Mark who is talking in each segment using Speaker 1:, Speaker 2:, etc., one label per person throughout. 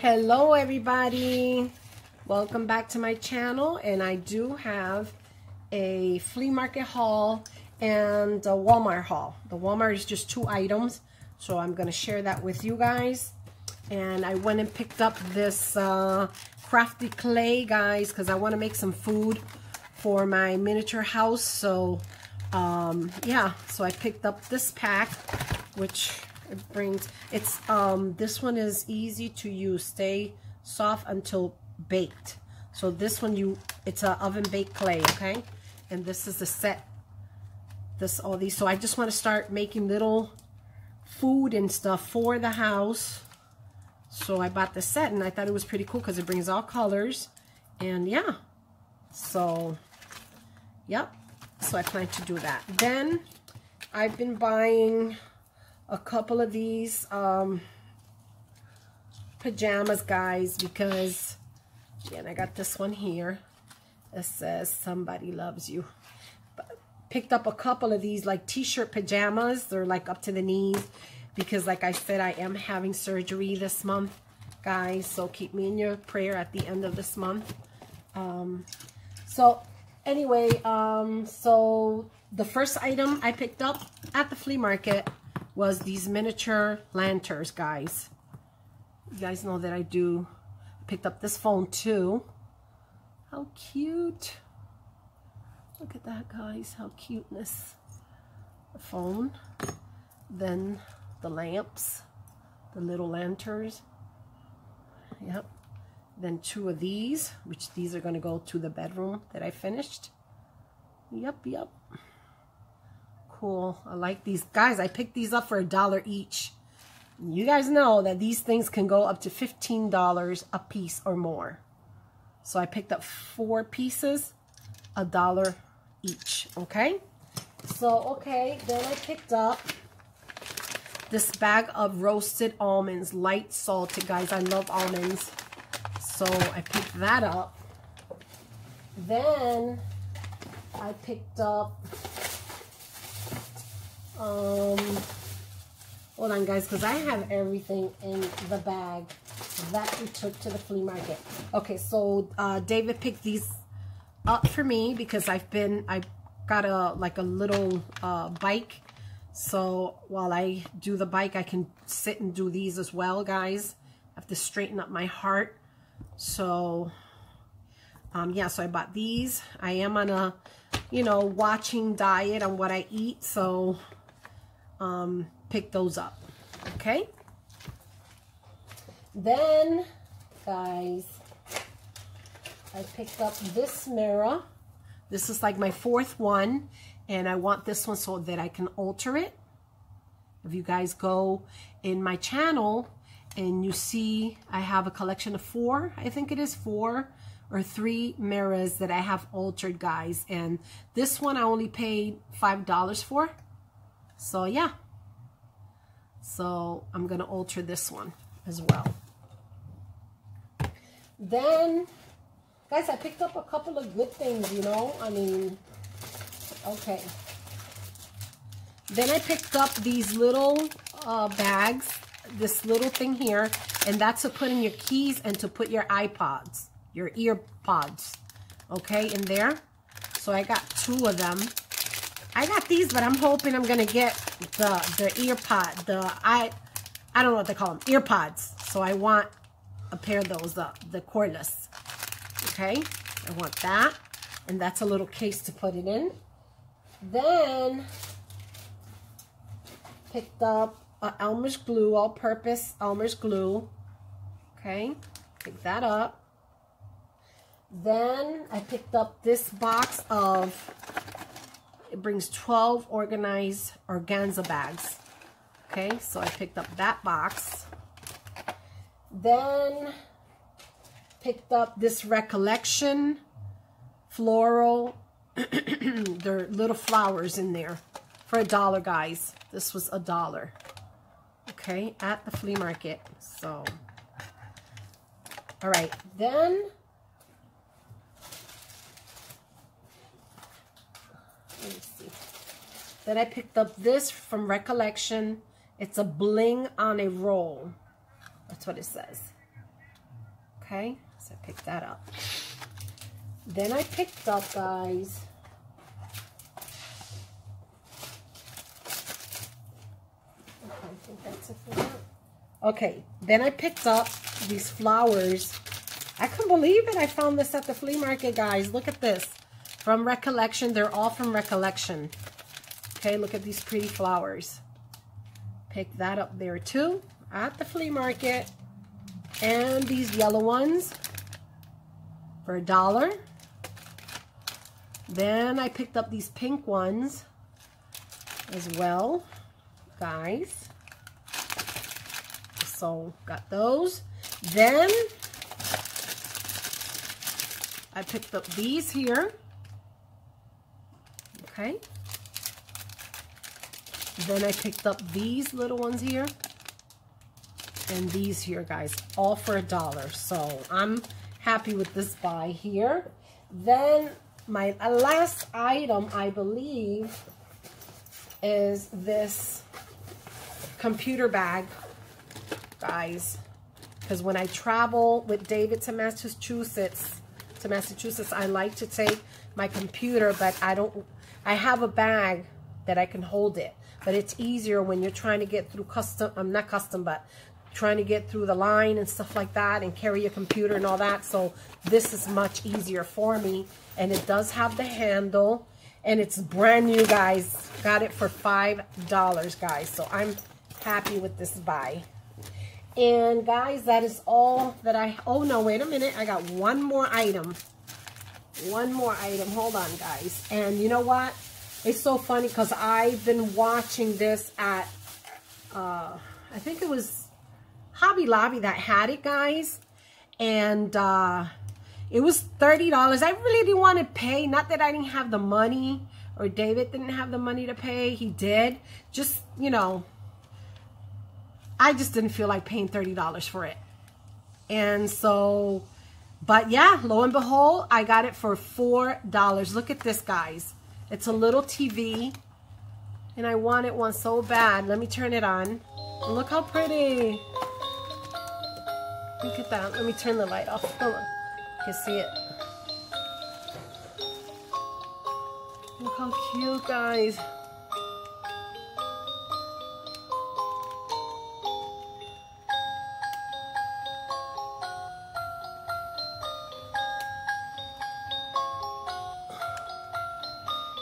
Speaker 1: Hello everybody. Welcome back to my channel and I do have a flea market haul and a Walmart haul. The Walmart is just two items so I'm going to share that with you guys. And I went and picked up this uh, crafty clay guys because I want to make some food for my miniature house. So um, yeah, so I picked up this pack which it brings it's um this one is easy to use stay soft until baked. So this one you it's a oven baked clay okay? And this is the set this all these so I just want to start making little food and stuff for the house. So I bought the set and I thought it was pretty cool because it brings all colors. And yeah so yep so I plan to do that. Then I've been buying a couple of these um, pajamas, guys, because, and I got this one here. It says, somebody loves you. But picked up a couple of these, like, t-shirt pajamas. They're, like, up to the knees. Because, like I said, I am having surgery this month, guys. So, keep me in your prayer at the end of this month. Um, so, anyway, um, so the first item I picked up at the flea market was these miniature lanterns, guys. You guys know that I do. I picked up this phone too. How cute. Look at that, guys. How cuteness. The phone. Then the lamps. The little lanterns. Yep. Then two of these, which these are going to go to the bedroom that I finished. Yep, yep cool. I like these. Guys, I picked these up for a dollar each. You guys know that these things can go up to $15 a piece or more. So I picked up four pieces, a dollar each, okay? So, okay, then I picked up this bag of roasted almonds, light salted, guys. I love almonds. So I picked that up. Then I picked up um, hold on, guys, because I have everything in the bag that we took to the flea market. Okay, so uh, David picked these up for me because I've been, I got a, like a little uh, bike. So while I do the bike, I can sit and do these as well, guys. I have to straighten up my heart. So, um, yeah, so I bought these. I am on a, you know, watching diet on what I eat. So um, pick those up. Okay? Then, guys, I picked up this mirror. This is like my fourth one. And I want this one so that I can alter it. If you guys go in my channel and you see I have a collection of four, I think it is four or three mirrors that I have altered, guys. And this one I only paid $5 for. So yeah. So I'm going to alter this one as well. Then, guys, I picked up a couple of good things, you know. I mean, okay. Then I picked up these little uh, bags, this little thing here, and that's to put in your keys and to put your iPods, your ear pods, okay, in there. So I got two of them. I got these, but I'm hoping I'm going to get the, the ear pod, the, I, I don't know what they call them, ear pods. So I want a pair of those, the, the cordless. Okay, I want that. And that's a little case to put it in. Then, picked up Elmer's glue, all-purpose Elmer's glue. Okay, pick that up. Then I picked up this box of it brings 12 organized organza bags. Okay, so I picked up that box. Then picked up this recollection floral. there are little flowers in there for a dollar, guys. This was a dollar. Okay, at the flea market. So, all right. Then let me see. Then I picked up this from Recollection. It's a bling on a roll. That's what it says. Okay, so I picked that up. Then I picked up, guys, Okay, then I picked up these flowers. I couldn't believe it. I found this at the flea market, guys. Look at this. From Recollection. They're all from Recollection. Okay, look at these pretty flowers. Pick that up there too at the flea market. And these yellow ones for a dollar. Then I picked up these pink ones as well, guys. So got those. Then I picked up these here. Okay. Then I picked up these little ones here. And these here, guys. All for a dollar. So I'm happy with this buy here. Then my last item, I believe, is this computer bag, guys. Because when I travel with David to Massachusetts, to Massachusetts, I like to take my computer, but I don't, I have a bag that I can hold it. But it's easier when you're trying to get through custom, I'm um, not custom, but trying to get through the line and stuff like that and carry your computer and all that. So this is much easier for me. And it does have the handle and it's brand new, guys. Got it for $5, guys. So I'm happy with this buy. And guys, that is all that I, oh no, wait a minute. I got one more item. One more item. Hold on, guys. And you know what? It's so funny because I've been watching this at, uh, I think it was Hobby Lobby that had it, guys. And uh, it was $30. I really didn't want to pay. Not that I didn't have the money or David didn't have the money to pay. He did. Just, you know, I just didn't feel like paying $30 for it. And so, but yeah, lo and behold, I got it for $4. Look at this, guys. It's a little TV. And I want it one so bad. Let me turn it on. And look how pretty. Look at that. Let me turn the light off. Hold on. You can see it. Look how cute, guys.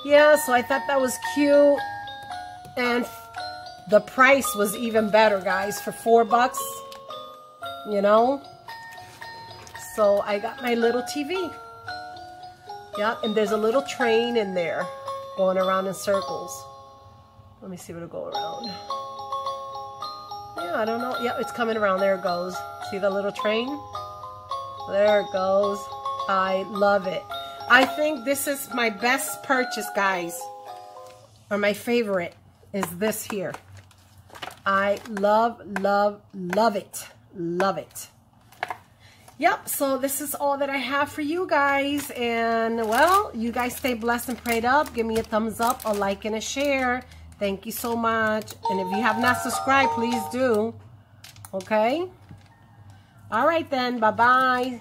Speaker 1: Yeah, so I thought that was cute. And the price was even better, guys, for four bucks. You know? So I got my little TV. Yeah, and there's a little train in there going around in circles. Let me see what it'll go around. Yeah, I don't know. Yeah, it's coming around. There it goes. See the little train? There it goes. I love it. I think this is my best purchase, guys. Or my favorite is this here. I love, love, love it. Love it. Yep, so this is all that I have for you guys. And, well, you guys stay blessed and prayed up. Give me a thumbs up, a like, and a share. Thank you so much. And if you have not subscribed, please do. Okay? All right, then. Bye-bye.